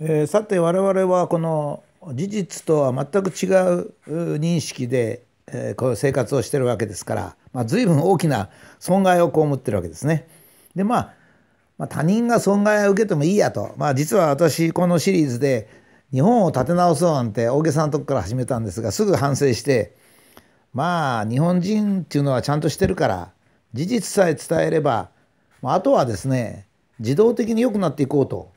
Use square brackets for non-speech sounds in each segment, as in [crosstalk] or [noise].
えー、さて我々はこの事実とは全く違う認識で、えー、この生活をしてるわけですから、まあ、随分大きな損害を被ってるわけですね。でまあ、まあ、他人が損害を受けてもいいやと、まあ、実は私このシリーズで日本を立て直そうなんて大げさなとこから始めたんですがすぐ反省してまあ日本人っていうのはちゃんとしてるから事実さえ伝えれば、まあ、あとはですね自動的に良くなっていこうと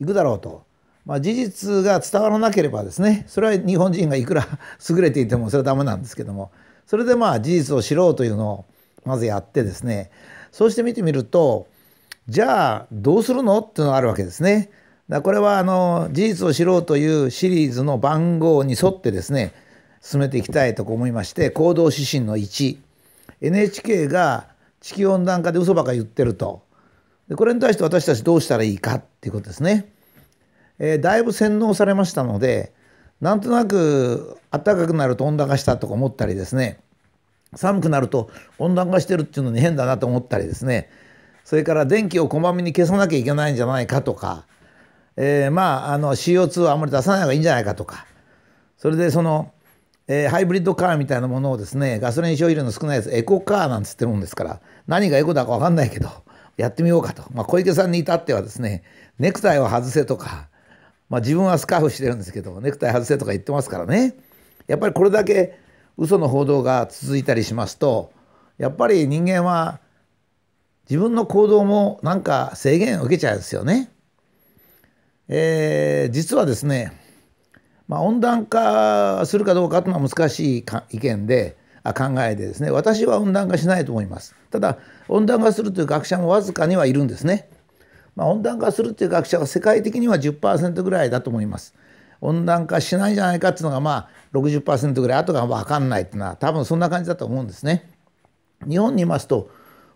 いくだろうと。まあ、事実が伝わらなければですねそれは日本人がいくら [laughs] 優れていてもそれはダメなんですけどもそれでまあ事実を知ろうというのをまずやってですねそうして見てみるとじゃあどうするのっていうのがあるわけですね。だこれはあの事実を知ろうというシリーズの番号に沿ってですね進めていきたいと思いまして行動指針の 1NHK が地球温暖化で嘘ばか言ってるとでこれに対して私たちどうしたらいいかっていうことですね。えー、だいぶ洗脳されましたのでなんとなく暖かくなると温暖化したとか思ったりですね。寒くなると温暖化してるっていうのに変だなと思ったりですね。それから電気をこまめに消さなきゃいけないんじゃないかとか、えー、まああの CO2 はあんまり出さない方がいいんじゃないかとか。それでその、えー、ハイブリッドカーみたいなものをですねガソリン消費量の少ないやつエコカーなんつってるもんですから何がエコだか分かんないけどやってみようかと、まあ、小池さんに至ってはですねネクタイを外せとかまあ、自分はスカーフしてるんですけどネクタイ外せとか言ってますからねやっぱりこれだけ嘘の報道が続いたりしますとやっぱり人間は自分の行動もなんか制限を受けちゃうんですよね。えー、実はですね、まあ、温暖化するかどうかというのは難しい意見であ考えでですね私は温暖化しないと思います。ただ温暖化するという学者もわずかにはいるんですね。まあ、温暖化するっていう学者は世界的には10%ぐらいだと思います。温暖化しないんじゃないかっていうのがまあ60%ぐらい後が分かんないっていうのは多分そんな感じだと思うんですね。日本にいますと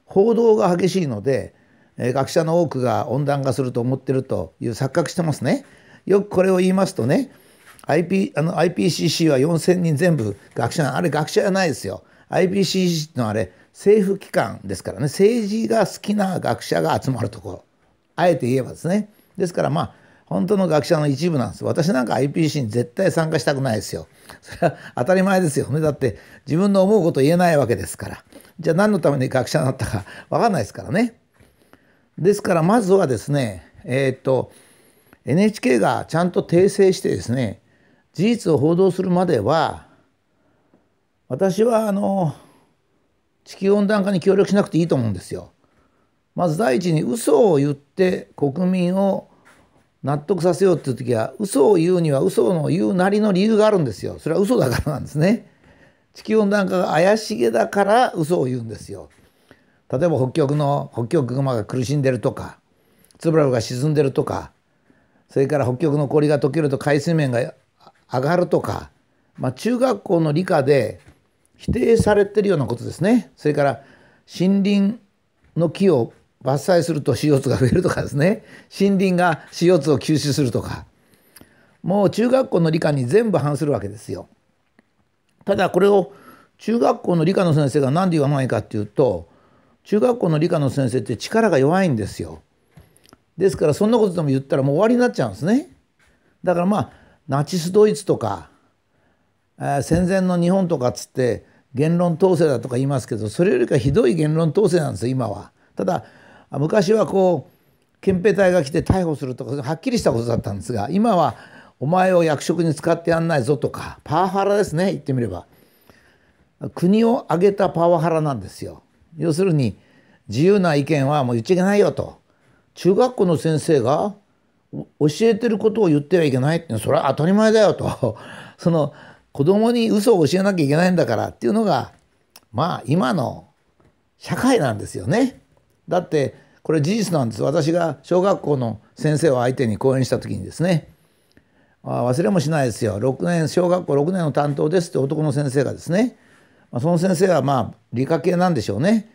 報道が激しいので、学者の多くが温暖化すると思ってるという錯覚してますね。よくこれを言いますとね IP あの IPCC は4,000人全部学者あれ学者じゃないですよ。IPCC のあれ政府機関ですからね政治が好きな学者が集まるところあえて言えばですね。ですからまあ本当の学者の一部なんです。私なんか IPC に絶対参加したくないですよ。それは当たり前ですよね。だって自分の思うこと言えないわけですから。じゃあ何のために学者になったか [laughs] 分かんないですからね。ですからまずはですねえっ、と NHK がちゃんと訂正してですね事実を報道するまでは私はあの地球温暖化に協力しなくていいと思うんですよ。まず第一に嘘を言って国民を納得させようっていう時は嘘を言うには嘘の言うなりの理由があるんですよ。それは嘘だからなんですね。地球温暖化が怪しげだから嘘を言うんですよ。例えば北極の北極熊が苦しんでるとかツブラフが沈んでるとかそれから北極の氷が溶けると海水面が上がるとか、まあ、中学校の理科で否定されてるようなことですね。それから森林の木を伐採すると CO2 が増えるとかですね森林が CO2 を吸収するとかもう中学校の理科に全部反するわけですよ。ただこれを中学校の理科の先生が何で言わないかっていうと中学校の理科の先生って力が弱いんですよ。ですからそんなことでも言ったらもう終わりになっちゃうんですね。だからまあナチスドイツとか、えー、戦前の日本とかっつって言論統制だとか言いますけどそれよりかひどい言論統制なんですよ今は。ただ昔はこう憲兵隊が来て逮捕するとかはっきりしたことだったんですが今はお前を役職に使ってやんないぞとかパワハラですね言ってみれば。国を挙げたパワハラなんですよ。要するに自由な意見はもう言っちゃいけないよと。中学校の先生が教えてることを言ってはいけないってそれは当たり前だよと。[laughs] その子供に嘘を教えなきゃいけないんだからっていうのがまあ今の社会なんですよね。だってこれ事実なんです。私が小学校の先生を相手に講演した時にですね。あ忘れもしないですよ。6年小学校6年の担当ですって男の先生がですね、ま、その先生はまあ理科系なんでしょうね、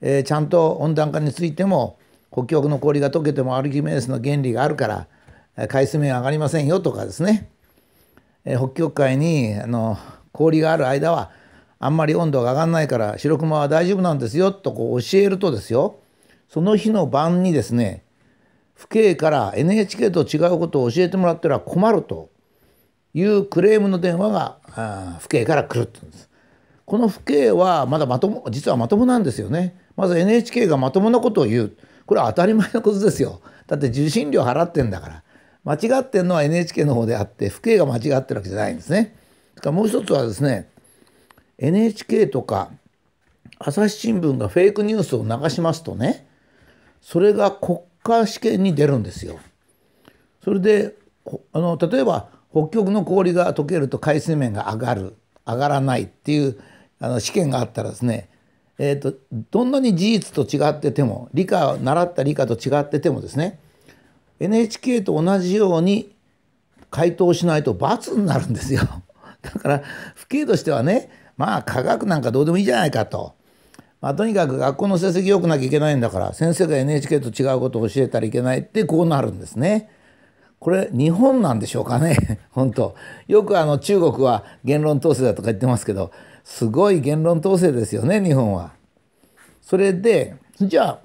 えー、ちゃんと温暖化についても北極の氷が溶けてもアルキメデスの原理があるから海水面上がりませんよとかですね、えー、北極海にあの氷がある間はあんまり温度が上がらないから白熊は大丈夫なんですよとこう教えるとですよ。その日の晩にですね父兄から NHK と違うことを教えてもらっては困るというクレームの電話が父兄から来るって言うんです。この父兄はまだまとも実はまともなんですよね。まず NHK がまともなことを言うこれは当たり前のことですよ。だって受信料払ってんだから間違ってるのは NHK の方であって父兄が間違ってるわけじゃないんですね。それからもう一つはですね NHK とか朝日新聞がフェイクニュースを流しますとねそれが国家試験に出るんですよ。それであの例えば北極の氷が溶けると海水面が上がる上がらないっていうあの試験があったらですね、えーと、どんなに事実と違ってても理科習った理科と違っててもですね NHK と同じように回答しないと罰になるんですよ。だから父兄としてはねまあ科学なんかどうでもいいじゃないかと。まあ、とにかく学校の成績良くなきゃいけないんだから先生が NHK と違うことを教えたらいけないってこうなるんですね。これ日本なんでしょうかね [laughs] 本当よくあの中国は言論統制だとか言ってますけどすごい言論統制ですよね日本は。それでじゃあ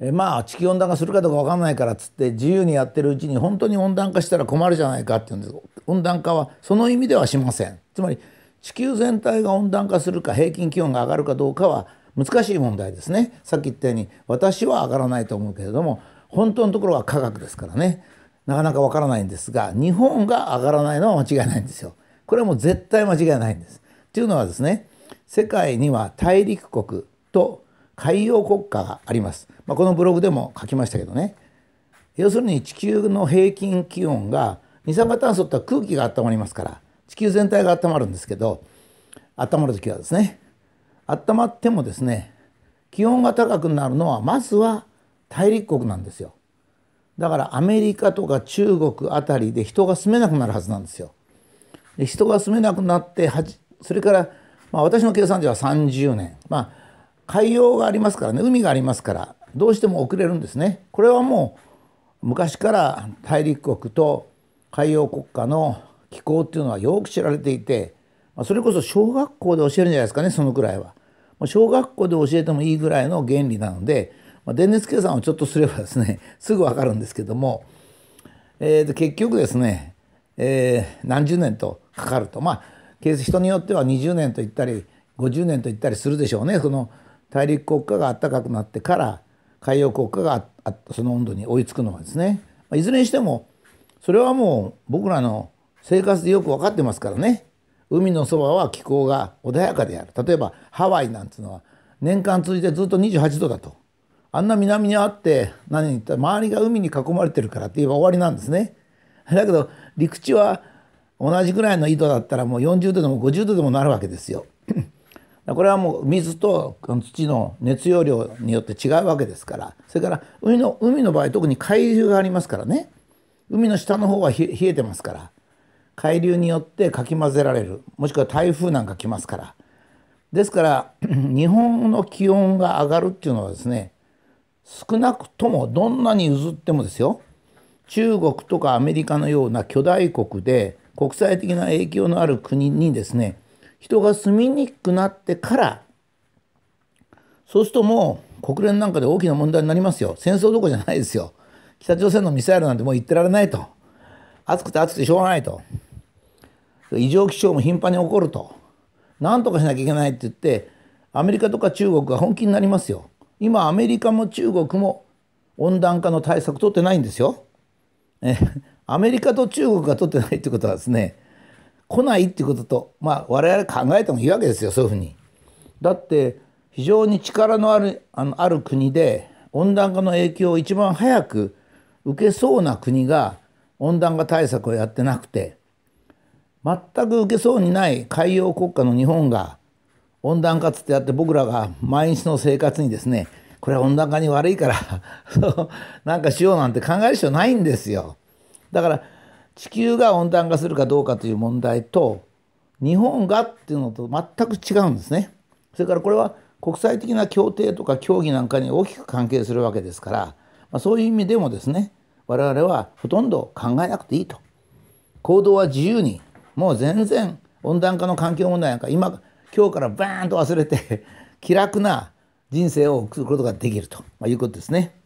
えまあ地球温暖化するかどうか分かんないからっつって自由にやってるうちに本当に温暖化したら困るじゃないかっていうんです温暖化はその意味ではしません。つまり地球全体が温暖化するか平均気温が上がるかどうかは難しい問題ですね。さっき言ったように私は上がらないと思うけれども本当のところは科学ですからねなかなかわからないんですが日本が上がらないのは間違いないんですよ。これはもう絶対間違いないんです。というのはですね世界には大陸国と海洋国家があります。まあ、このブログでも書きましたけどね要するに地球の平均気温が二酸化炭素って空気が温まりますから地球全体が温まるんですけど温まる時はですね温まってもですね気温が高くなるのはまずは大陸国なんですよだからアメリカとか中国あたりで人が住めなくなるはずなんですよ。で人が住めなくなってそれから、まあ、私の計算では30年まあ海洋がありますからね海がありますからどうしても遅れるんですね。これはもう昔から大陸国と海洋国家の気候っていうのはよく知られていてそれこそ小学校で教えるんじゃないですかねそのくらいは。小学校で教えてもいいぐらいの原理なのでまあ、電熱計算をちょっとすればですね [laughs] すぐ分かるんですけども、えー、と結局ですね、えー、何十年とかかると。まあ人によっては20年と言ったり50年と言ったりするでしょうね。その大陸国家が暖かくなってから海洋国家がその温度に追いつくのはですね、ま、いずれにしてもそれはもう僕らの生活でよく分かってますからね。海のそばは気候が穏やかである。例えばハワイなんていうのは年間通じてずっと28度だと。あんな南にあって何言った周りが海に囲まれてるからって言えば終わりなんですね。だけど陸地は同じぐらいの緯度だったらもう40度でも50度でもなるわけですよ。これはもう水と土の熱容量によって違うわけですから。それから海の海の場合特に海流がありますからね。海の下の方は冷えてますから。海流によってかき混ぜられる。もしくは台風なんか来ますから。ですから [clears throat] 日本の気温が上がるっていうのはですね少なくともどんなに譲ってもですよ。中国とかアメリカのような巨大国で国際的な影響のある国にですね人が住みにくくなってからそうするともう国連なんかで大きな問題になりますよ。戦争どころじゃないですよ。北朝鮮のミサイルなんてもう言ってられないと。暑くて暑くてしょうがないと。異常気象も頻繁に起こると何とかしなきゃいけないって言ってアメリカとか中国が本気になりますよ今アメリカも中国も温暖化の対策取ってないんですよ。えアメリカと中国が取ってないってことはですね来ないってこととまあ我々考えてもいいわけですよそういうふうに。だって非常に力のあるあのある国で温暖化の影響を一番早く受けそうな国が温暖化対策をやってなくて全く受けそうにない海洋国家の日本が温暖化つってやって僕らが毎日の生活にですねこれは温暖化に悪いから [laughs] なんかしようなんて考える必要ないんですよ。だから地球が温暖化するかどうかという問題と日本がっていうのと全く違うんですね。それからこれは国際的な協定とか協議なんかに大きく関係するわけですから、まあ、そういう意味でもですね我々はほとんど考えなくていいと。行動は自由にもう全然温暖化の環境問題なんか今今日からバーンと忘れて [laughs] 気楽な人生を送ることができるということですね。